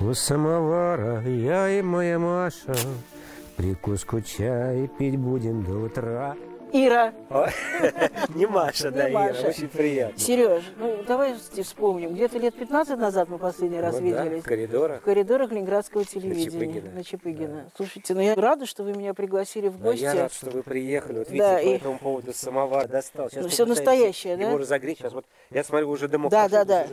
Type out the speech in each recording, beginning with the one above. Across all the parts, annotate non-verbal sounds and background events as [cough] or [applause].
У самовара я и моя Маша Прикуску чая пить будем до утра. Ира. [laughs] Не Маша, да. Ира, очень приятно. Сереж, ну давай вспомним. Где-то лет 15 назад мы последний раз Ну виделись. в коридорах. В коридорах Ленинградского телевидения. На Чапыгина. Слушайте, ну я рада, что вы меня пригласили в гости. я рад, что вы приехали. Вот видите, по этому поводу самовар достал. Сейчас Ну, попытаемся настоящее, да? Его разогреть. Сейчас вот, я смотрю, уже дымок Да, да, да.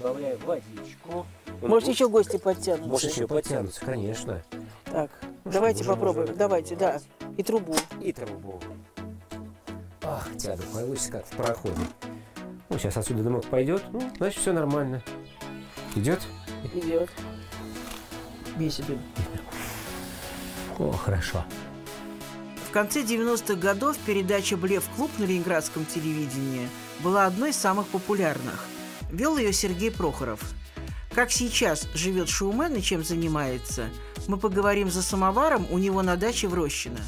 Добавляю водичку. Может, еще гости подтянутся. Может, еще подтянутся, конечно. Так, давайте уже попробуем. можно Давайте, да. И трубу. И трубу. Ах, тяга, получится как в проходе. Ну, сейчас отсюда дымок пойдет. Ну, значит, все нормально. Идет? Идет. Себе. О, хорошо. В конце 90-х годов передача «Блев-клуб» на ленинградском телевидении была одной из самых популярных. Вел ее Сергей Прохоров. Как сейчас живет шоумен и чем занимается, мы поговорим за самоваром у него на даче в Рощино.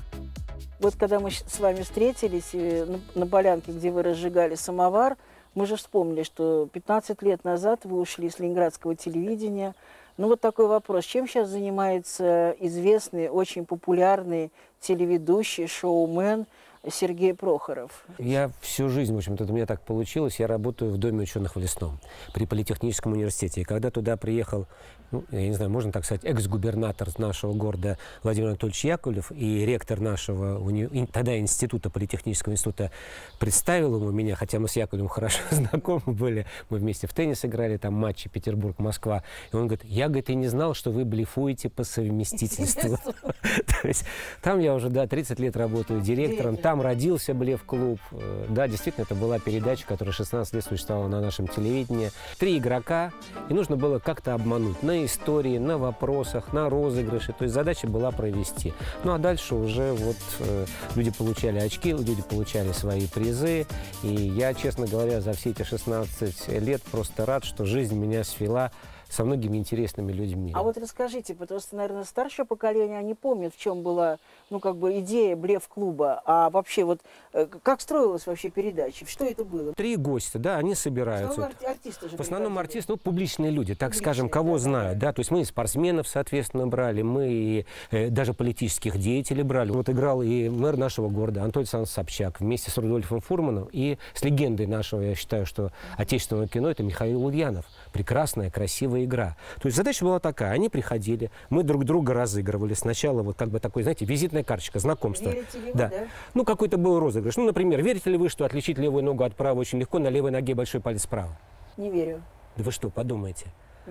Вот когда мы с вами встретились э, на, полянке, где вы разжигали самовар, мы же вспомнили, что 15 лет назад вы ушли с ленинградского телевидения. Ну вот такой вопрос. Чем сейчас занимается известный, очень популярный телеведущий, шоумен Сергей Прохоров? Я всю жизнь, в общем-то, у меня так получилось. Я работаю в Доме ученых в Лесном при Политехническом университете. И когда туда приехал, ну, я не знаю, можно так сказать, экс-губернатор нашего города Владимир Анатольевич Яковлев и ректор нашего уни... тогда института, Политехнического института, представил ему меня, хотя мы с Яковлевым [laughs] хорошо знакомы были, мы вместе в теннис играли, там матчи Петербург-Москва. И он говорит, я, говорит, и не знал, что вы блефуете по совместительству. [laughs] [laughs] То есть там я уже, да, 30 лет работаю директором, Директор. Там родился Блев-клуб. Э, Да, действительно, это была передача, которая 16 лет существовала на нашем телевидении. Три игрока, и нужно было как-то обмануть на истории, на вопросах, на розыгрыше. То есть задача была провести. Ну, а дальше уже вот э, люди получали очки, люди получали свои призы. И я, честно говоря, за все эти 16 лет просто рад, что жизнь меня свела со многими интересными людьми. А вот расскажите, потому что, наверное, старшее поколение, они помнят, в чем была, ну, как бы идея Блев-клуба. А вообще, вот, э, как строилась вообще передача? Что это было? Три гостя, да, они собираются. Ну, Вот арти- артисты же В основном артисты, ну, публичные люди, так Публичные, скажем, кого да, знают, да. То есть мы и спортсменов, соответственно, брали, мы и э, даже политических деятелей брали. Вот играл и мэр нашего города Анатолий Александрович Собчак вместе с Рудольфом Фурманом и с легендой нашего, я считаю, что отечественного кино, это Михаил Ульянов. Прекрасная, красивая игра. То есть задача была такая, они приходили, мы друг друга разыгрывали. Сначала вот как бы такой, знаете, визитная карточка, знакомство. Верите ли вы, да. да? Ну, какой-то был розыгрыш. Ну, например, верите ли вы, что отличить левую ногу от правой очень легко, на левой ноге большой палец справа? Не верю. Да вы что, подумайте.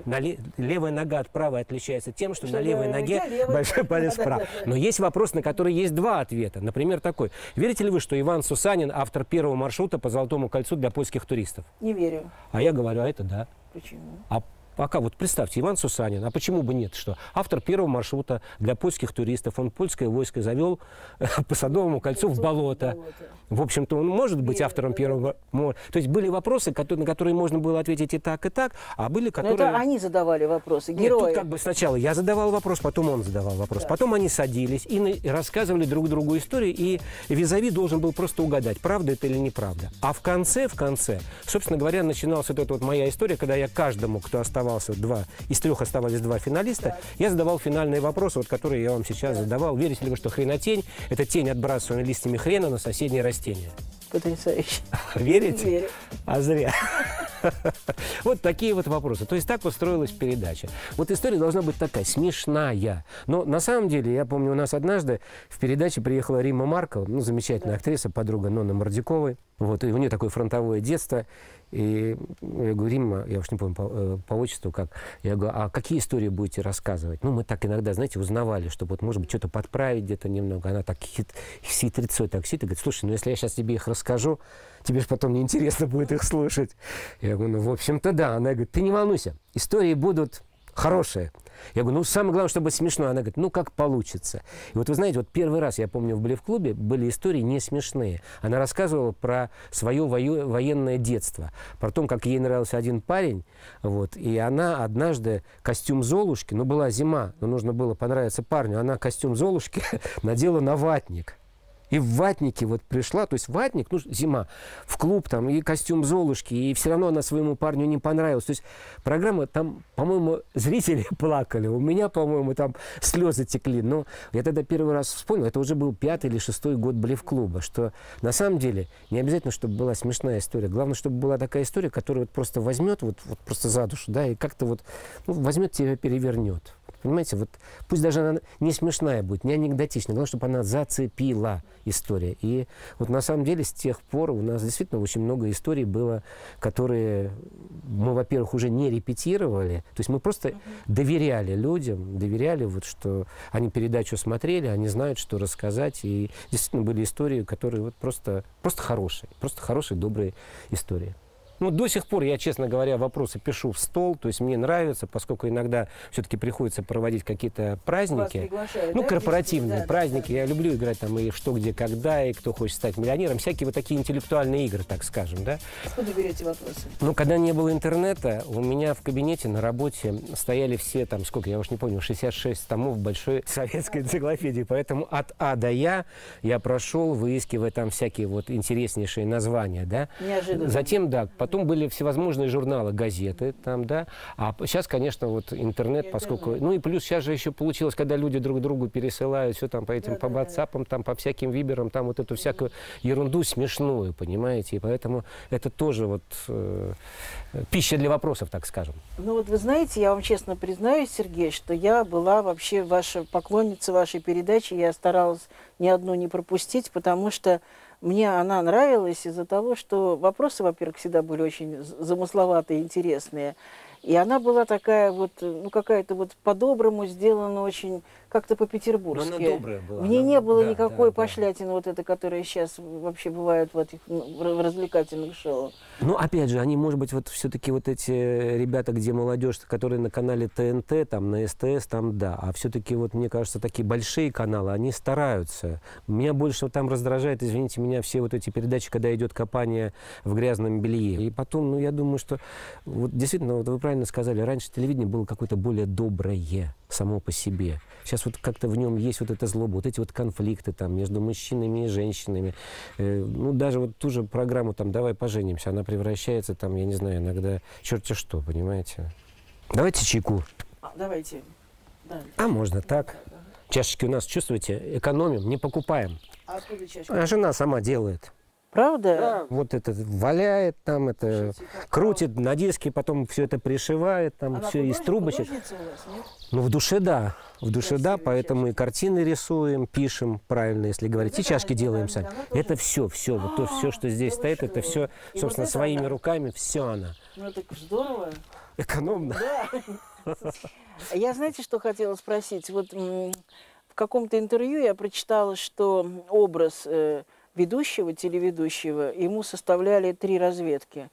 На ле- Левая нога от правой отличается тем, что, Что на левой ноге нога, левая большой палец вправо. Но есть вопрос, на который есть два ответа. Например, такой. Верите ли вы, что Иван Сусанин автор первого маршрута по Золотому кольцу для польских туристов? Не верю. А я говорю, а это да. Почему? А пока вот представьте, Иван Сусанин, а почему бы нет, что автор первого маршрута для польских туристов, он польское войско завел [laughs] по Садовому кольцу в болото. В общем-то, он может быть автором да, первого... мо- То есть были вопросы, на которые можно было ответить и так, и так, а были, Но которые... это они задавали вопросы, Нет, герои. тут как бы сначала я задавал вопрос, потом он задавал вопрос. Да. Потом они садились и рассказывали друг другу истории, и визави должен был просто угадать, правда это или неправда. А в конце, в конце, собственно говоря, начиналась вот эта вот моя история, когда я каждому, кто оставался, два, из трех оставались два финалиста, я задавал финальные вопросы, вот которые я вам сейчас задавал. Верите ли вы, что хренотень – это тень, отбрасываемая листьями хрена на соседние растения? Потрясающе. [laughs] Верите? Верю. А зря. [laughs] Вот такие вот вопросы. То есть так вот строилась передача. Вот история должна быть такая, смешная. Но на самом деле, я помню, у нас однажды в передаче приехала Рима Маркова, ну, замечательная актриса, подруга Нонны Мордюковой. Вот, и у нее такое фронтовое детство. И я говорю, Римма, я уж не помню по, э, по отчеству как, я говорю, а какие истории будете рассказывать? Ну, мы так иногда, знаете, узнавали, чтобы вот, может быть, что-то подправить где-то немного. Она так хит, хитрецой так сидит и говорит, слушай, ну, если я сейчас тебе их расскажу, тебе же потом неинтересно будет их слушать. Я говорю, ну, в общем-то, да. Она говорит, ты не волнуйся, истории будут хорошие. Я говорю, ну, самое главное, чтобы смешно. Она говорит, ну, как получится. И вот вы знаете, вот первый раз, я помню, в Блев-клубе были истории не смешные. Она рассказывала про свое военное детство, про то, как ей нравился один парень, вот, и она однажды костюм Золушки, ну, была зима, но нужно было понравиться парню, она костюм Золушки [laughs] надела на ватник. И в ватнике вот пришла, то есть ватник, ну, зима, в клуб там, и костюм Золушки, и все равно она своему парню не понравилась. То есть программа, там, по-моему, [laughs] зрители плакали, у меня, по-моему, там слезы текли. Но я тогда первый раз вспомнил, это уже был пятый или шестой год Блев-клуба, что на самом деле не обязательно, чтобы была смешная история. Главное, чтобы была такая история, которая вот просто возьмет вот, вот просто за душу, да, и как-то вот ну, возьмет тебя, перевернет. Понимаете, вот пусть даже она не смешная будет, не анекдотичная, главное, чтобы она зацепила история. И вот на самом деле с тех пор у нас действительно очень много историй было, которые мы, во-первых, уже не репетировали, то есть мы просто доверяли людям, доверяли, вот, что они передачу смотрели, они знают, что рассказать, и действительно были истории, которые вот просто, просто хорошие, просто хорошие, добрые истории. Ну, до сих пор я, честно говоря, вопросы пишу в стол, то есть мне нравится, поскольку иногда все-таки приходится проводить какие-то праздники, ну, да, корпоративные да, праздники. Да. Я люблю играть там и что, где, когда, и кто хочет стать миллионером, всякие вот такие интеллектуальные игры, так скажем, да. Откуда берете вопросы? Ну, когда не было интернета, у меня в кабинете на работе стояли все там, сколько, я уж не помню, 66 томов большой [laughs] советской энциклопедии, поэтому от А до Я я прошел, выискивая там всякие вот интереснейшие названия, да. Неожиданно. Затем, да, Потом были всевозможные журналы, газеты там, да. А сейчас, конечно, вот интернет, поскольку... Ну и плюс сейчас же еще получилось, когда люди друг другу пересылают все там по этим, по WhatsApp, там, по всяким виберам, там вот эту всякую ерунду смешную, понимаете. И поэтому это тоже вот э, пища для вопросов, так скажем. Ну вот вы знаете, я вам честно признаюсь, Сергей, что я была вообще ваша поклонница вашей передачи. Я старалась ни одну не пропустить, потому что мне она нравилась из-за того, что вопросы, во-первых, всегда были очень замысловатые, интересные. И она была такая вот, ну какая-то вот по-доброму сделана очень как-то по-петербургски. она добрая была. В ней не было да, никакой да, пошлятины, да. вот это, которая сейчас вообще бывает в этих ну, развлекательных шоу. Ну, опять же, они, может быть, вот все-таки вот эти ребята, где молодежь, которые на канале ТНТ, там, на СТС, там, да. А все-таки, вот, мне кажется, такие большие каналы, они стараются. Меня больше там раздражает, извините меня, все вот эти передачи, когда идет копание в грязном белье. И потом, ну, я думаю, что, вот, действительно, вот вы правильно сказали, раньше телевидение было какое-то более доброе само по себе. Сейчас вот как-то в нем есть вот эта злоба, вот эти вот конфликты там между мужчинами и женщинами. Э, ну, даже вот ту же программу там «Давай поженимся», она превращается там, я не знаю, иногда черти что, понимаете? Давайте чайку. А, давайте. Да. А можно так. Чашечки у нас, чувствуете, экономим, не покупаем. А откуда чашка? А жена сама делает. Правда? Да. Вот это валяет там, это крутит на диске, потом все это пришивает, там Она все из трубочек. Вас, ну, в душе да. В душе Красивые да, поэтому чашки. и картины рисуем, пишем правильно, если говорить, и чашки делаем сами. Это все, все, вот то все, что здесь стоит, это все, собственно, своими руками, все она. Ну, это здорово. Экономно. Да. [laughs] Я, знаете, что хотела спросить? Вот в каком-то интервью я прочитала, что образ э, ведущего, телеведущего, ему составляли три разведки.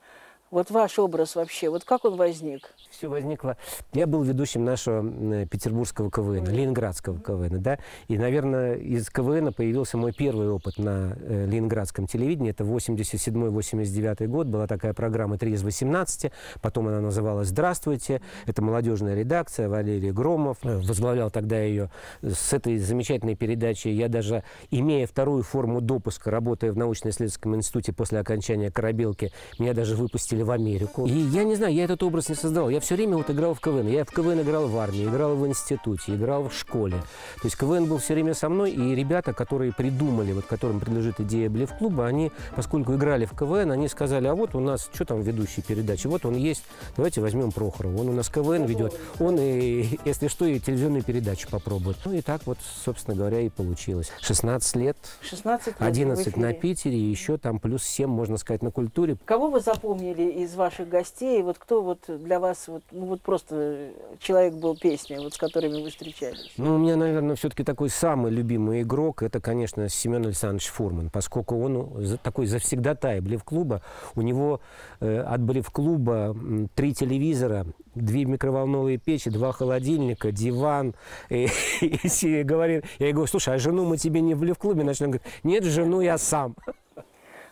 Вот ваш образ вообще, вот как он возник? Все возникло. Я был ведущим нашего петербургского КВН, ленинградского КВН, да. И, наверное, из КВН появился мой первый опыт на э, ленинградском телевидении. Это 87-89 год. Была такая программа «Три из 18». Потом она называлась «Здравствуйте». Это молодежная редакция. Валерий Громов э, возглавлял тогда ее. С этой замечательной передачей я даже, имея вторую форму допуска, работая в научно-исследовательском институте после окончания «Корабелки», меня даже выпустили в Америку. И я не знаю, я этот образ не создал. Я все время вот играл в КВН. Я в КВН играл в армии, играл в институте, играл в школе. То есть КВН был все время со мной, и ребята, которые придумали, вот которым принадлежит идея Блев-клуба, они, поскольку играли в КВН, они сказали, а вот у нас, что там ведущий передачи, вот он есть, давайте возьмем Прохорова. Он у нас КВН ведет, он, и, [laughs] если что, и телевизионную передачу попробует. Ну и так вот, собственно говоря, и получилось. 16 лет, 16 лет 11 на Питере, и еще там плюс 7, можно сказать, на культуре. Кого вы запомнили из ваших гостей? Вот кто вот для вас, вот, ну вот просто человек был песня, вот с которыми вы встречались? Ну, у меня, наверное, все-таки такой самый любимый игрок, это, конечно, Семен Александрович Фурман, поскольку он такой завсегдатай Блев-клуба. У него э, от Блев-клуба три телевизора, две микроволновые печи, два холодильника, диван. И, [laughs] и, и говорит, я говорю, слушай, а жену мы тебе не в Блев-клубе начнем? Говорит, нет, жену я сам.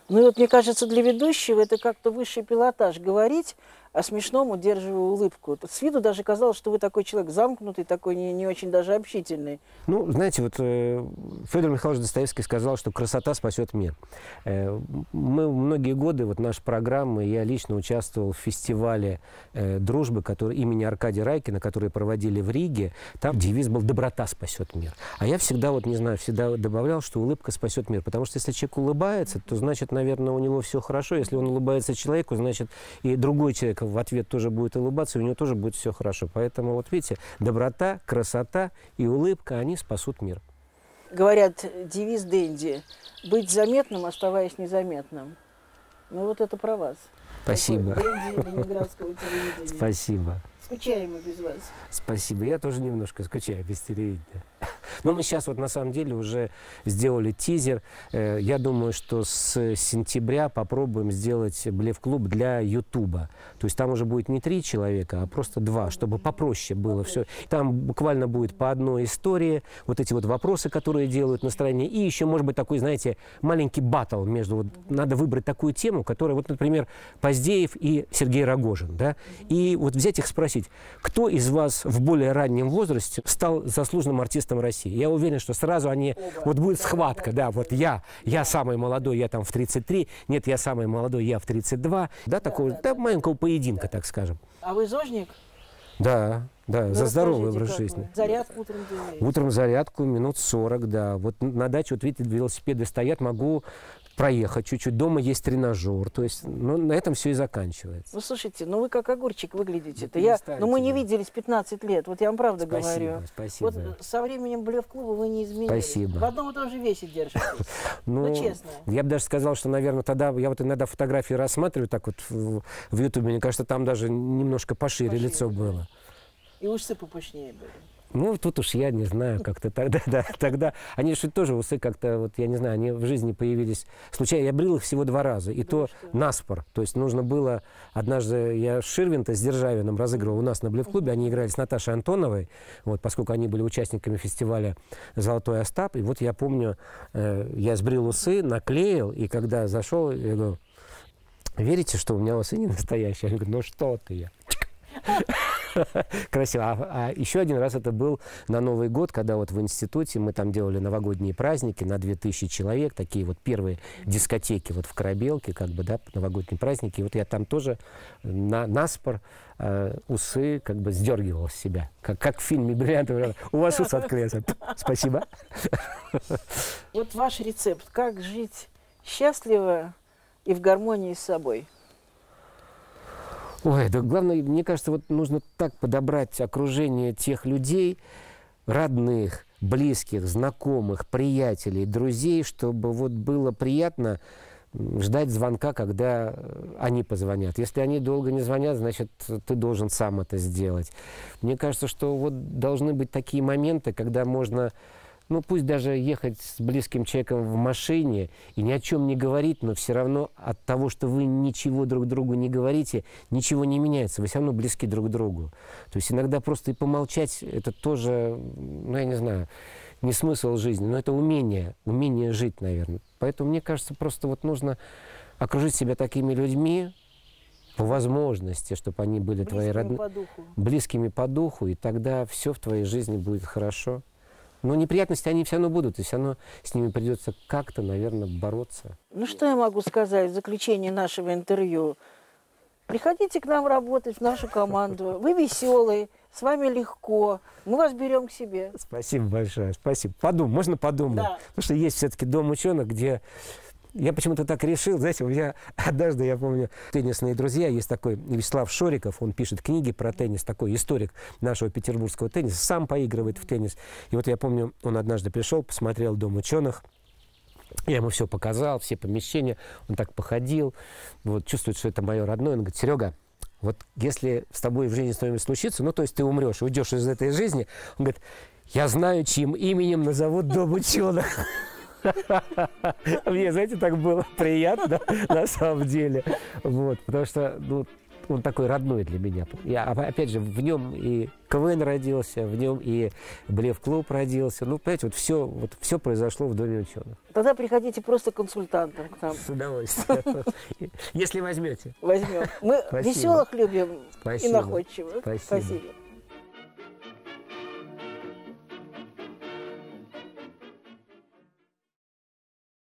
Ну и вот мне кажется, для ведущего это как-то высший пилотаж говорить смешном удерживая улыбку. С виду даже казалось, что вы такой человек замкнутый, такой не, не очень даже общительный. Ну, знаете, вот э, Федор Михайлович Достоевский сказал, что красота спасет мир. Э, мы многие годы, вот наша программа, я лично участвовал в фестивале э, дружбы который, имени Аркадия Райкина, который проводили в Риге. Там девиз был «Доброта спасет мир». А я всегда, вот не знаю, всегда добавлял, что улыбка спасет мир. Потому что если человек улыбается, то значит, наверное, у него все хорошо. Если он улыбается человеку, значит, и другой человек в ответ тоже будет улыбаться, и у него тоже будет все хорошо. Поэтому вот видите, доброта, красота и улыбка, они спасут мир. Говорят, девиз Дэнди – быть заметным, оставаясь незаметным. Ну вот это про вас. Спасибо. Спасибо. Скучаем мы без вас. Спасибо. Я тоже немножко скучаю без телевидения. Но мы сейчас вот на самом деле уже сделали тизер. Э, я думаю, что с сентября попробуем сделать Блев-клуб для Ютуба. То есть там уже будет не три человека, а просто два, чтобы попроще было все. Там буквально будет по одной истории, вот эти вот вопросы, которые делают настроение. И еще, может быть, такой, знаете, маленький батл между... Вот, надо выбрать такую тему, которая, вот, например, Поздеев и Сергей Рогожин. Да? И вот взять их спросить, кто из вас в более раннем возрасте стал заслуженным артистом России? Я уверен, что сразу они... Вот будет схватка, да, вот я, я самый молодой, я там в 33, нет, я самый молодой, я в 32. Да, такого, да, маленького поединка, так скажем. А вы зожник? Да, да, ну, за здоровый образ жизни. Зарядку утром делаете? Утром зарядку минут 40, да. Вот на даче, вот видите, велосипеды стоят, могу проехать чуть-чуть. Дома есть тренажер. То есть, ну, на этом все и заканчивается. Ну, слушайте, ну вы как огурчик выглядите. -то. Я, ну, мы не виделись 15 лет. Вот я вам правда спасибо, говорю. Спасибо. Вот со временем блев-клуба вы не изменились. Спасибо. В одном и том же весе держитесь. [laughs] ну, ну, честно. Я бы даже сказал, что, наверное, тогда, я вот иногда фотографии рассматриваю так вот в, Ютубе, мне кажется, там даже немножко пошире, пошире лицо было. И усы попышнее были. Ну, тут уж я не знаю, как-то тогда, [laughs] да, тогда, они же тоже усы как-то, вот я не знаю, они в жизни появились случайно. Я брил их всего два раза, и да то что? наспор. То есть нужно было, однажды я Ширвинта с Державиным разыгрывал у нас на Блев-клубе, они играли с Наташей Антоновой, вот, поскольку они были участниками фестиваля «Золотой Остап». И вот я помню, э, я сбрил усы, наклеил, и когда зашел, я говорю, верите, что у меня усы не настоящие? Я говорю, ну что ты я? [laughs] Красиво. А, а еще один раз это был на Новый год, когда вот в институте мы там делали новогодние праздники на 2000 человек, такие вот первые дискотеки вот в Корабелке, как бы, да, новогодние праздники. И вот я там тоже на, наспор э, усы как бы сдергивал с себя. Как, как в фильме «Бриллиантовый У вас ус открылся. Спасибо. [laughs] Вот ваш рецепт. Как жить счастливо и в гармонии с собой? Ой, да главное, мне кажется, вот нужно так подобрать окружение тех людей, родных, близких, знакомых, приятелей, друзей, чтобы вот было приятно ждать звонка, когда они позвонят. Если они долго не звонят, значит, ты должен сам это сделать. Мне кажется, что вот должны быть такие моменты, когда можно ну пусть даже ехать с близким человеком в машине и ни о чем не говорить, но все равно от того, что вы ничего друг другу не говорите, ничего не меняется. Вы все равно близки друг к другу. То есть иногда просто и помолчать, это тоже, ну я не знаю, не смысл жизни, но это умение, умение жить, наверное. Поэтому мне кажется, просто вот нужно окружить себя такими людьми, по возможности, чтобы они были близкими твои родные, близкими по духу, и тогда все в твоей жизни будет хорошо. Но неприятности они все равно будут, и все равно с ними придется как-то, наверное, бороться. Ну что я могу сказать в заключение нашего интервью? Приходите к нам работать, в нашу команду. Вы веселые, с вами легко. Мы вас берем к себе. Спасибо большое, спасибо. Подумай, можно подумать. Да. Потому что есть все-таки дом ученых, где я почему-то так решил, знаете, у меня [laughs] однажды, я помню, теннисные друзья, есть такой Вячеслав Шориков, он пишет книги про теннис, такой историк нашего петербургского тенниса, сам поигрывает в теннис. И вот я помню, он однажды пришел, посмотрел Дом ученых, я ему все показал, все помещения, он так походил, вот чувствует, что это мое родное, он говорит, Серега, вот если с тобой в жизни что-нибудь случится, ну, то есть ты умрешь, уйдешь из этой жизни, он говорит, я знаю, чьим именем назовут Дом ученых. [laughs] Мне, знаете, так было приятно на самом деле. Вот, потому что, ну, он такой родной для меня. Я, опять же, в нем и КВН родился, в нем и Блев-клуб родился. Ну, понимаете, вот все, вот все произошло в Доме ученых. Тогда приходите просто консультантом к нам. С удовольствием. [laughs] Если возьмете. Возьмем. Мы веселых любим и находчивых. Спасибо.